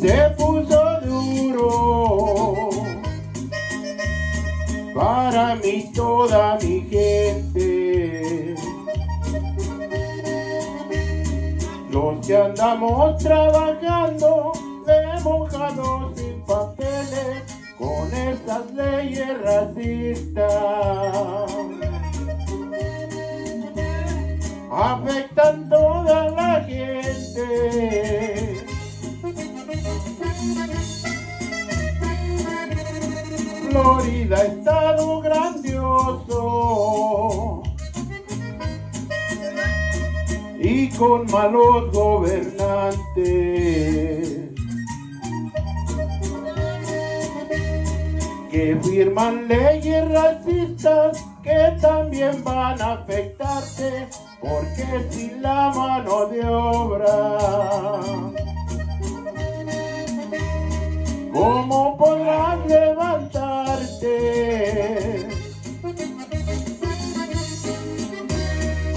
se puso duro para mí toda mi gente. Los que andamos trabajando de mojados sin papeles con estas leyes racistas. Afectan toda la gente. Florida, estado grandioso. Y con malos gobernantes. Que firman leyes racistas que también van a afectarte porque sin la mano de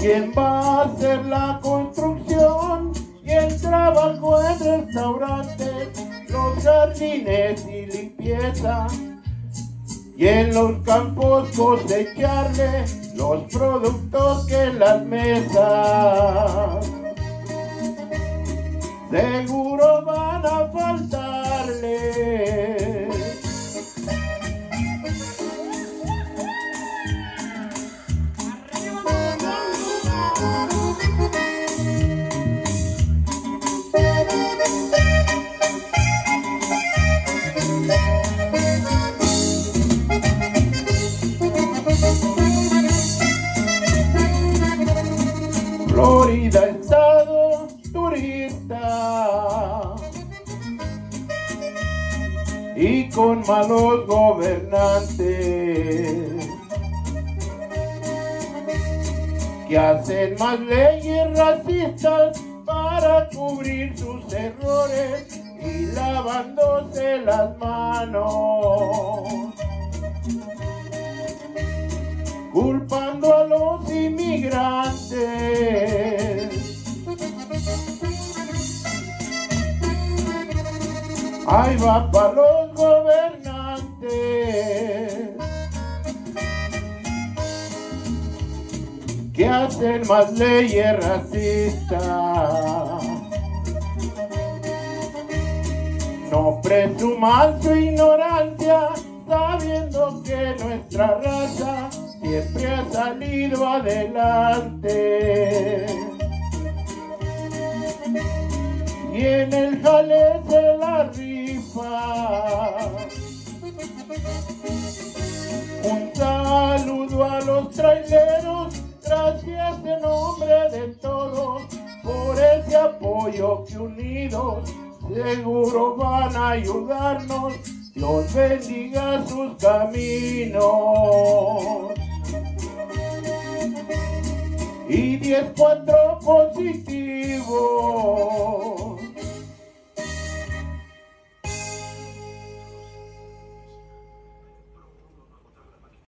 ¿Quién va a hacer la construcción y el trabajo en restaurantes, los jardines y limpieza? Y en los campos cosecharle los productos que las mesas seguro van a faltarle. Y con malos gobernantes que hacen más leyes racistas para cubrir sus errores y lavándose las manos Ahí va para los gobernantes. Que hacen más leyes racistas. No presuman su ignorancia, sabiendo que nuestra raza siempre ha salido adelante. Y en el jale se la rifa. Un saludo a los traileros, gracias en nombre de todos por ese apoyo que unidos seguro van a ayudarnos. Dios bendiga sus caminos. Y 10 cuatro positivos.